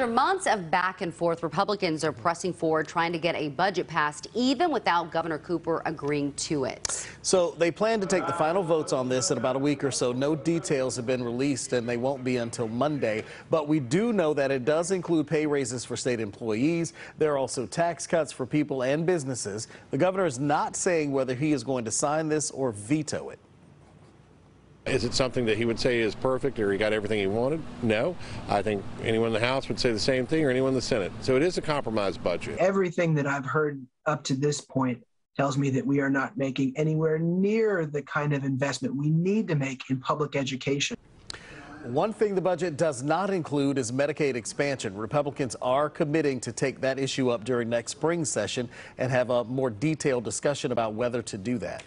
After months of back and forth, Republicans are pressing forward trying to get a budget passed even without Governor Cooper agreeing to it. So they plan to take the final votes on this in about a week or so. No details have been released and they won't be until Monday. But we do know that it does include pay raises for state employees. There are also tax cuts for people and businesses. The governor is not saying whether he is going to sign this or veto it. Is it something that he would say is perfect or he got everything he wanted? No. I think anyone in the House would say the same thing or anyone in the Senate. So it is a compromise budget. Everything that I've heard up to this point tells me that we are not making anywhere near the kind of investment we need to make in public education. One thing the budget does not include is Medicaid expansion. Republicans are committing to take that issue up during next spring session and have a more detailed discussion about whether to do that.